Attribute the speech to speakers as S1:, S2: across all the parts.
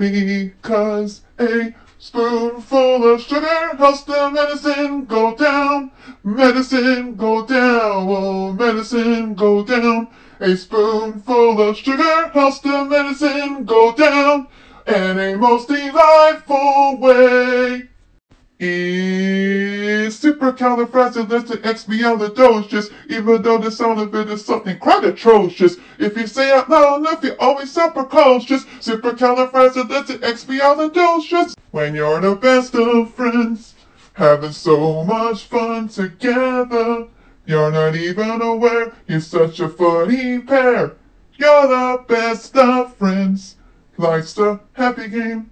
S1: Because a spoonful of sugar helps the medicine go down. Medicine go down, oh, medicine go down. A spoonful of sugar helps the medicine go down in a most delightful way. Is supercalifragilisticexpialidocious, even though the sound of it is something quite atrocious. If you say it loud enough, you always sound precocious. Supercalifragilisticexpialidocious. When you're the best of friends, having so much fun together, you're not even aware you're such a funny pair. You're the best of friends. Life's a happy game.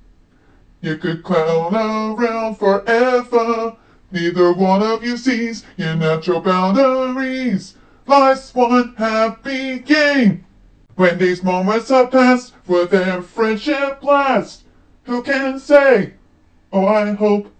S1: You could clown around forever. Neither one of you sees your natural boundaries. Life's one happy game. When these moments are past, will their friendship last? Who can say? Oh, I hope,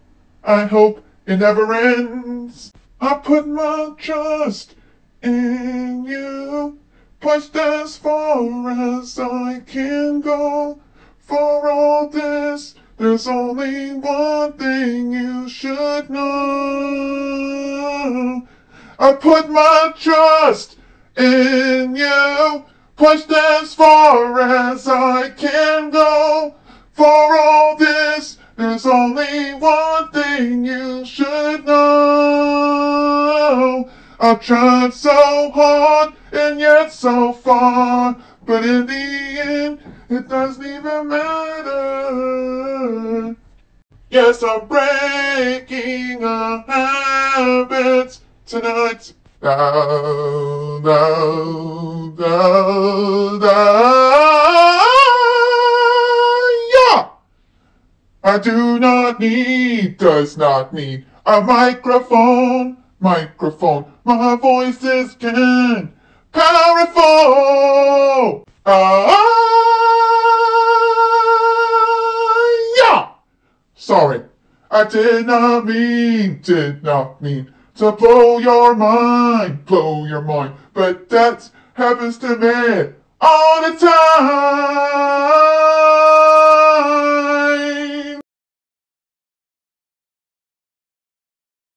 S1: I hope it never ends. I put my trust in you. Pushed as far as I can go. For all this, there's only one thing you should know. I put my trust in you. Pushed as far as I can go. For all this, there's only one thing you should know. I've tried so hard and yet so far, but in the end, it doesn't even matter. Yes, I'm breaking a habit tonight. Da, da, da, da, yeah! I do not need, does not need a microphone, microphone. My voice is can powerful. Ah, I did not mean, did not mean to blow your mind, blow your mind. But that happens to me all the time.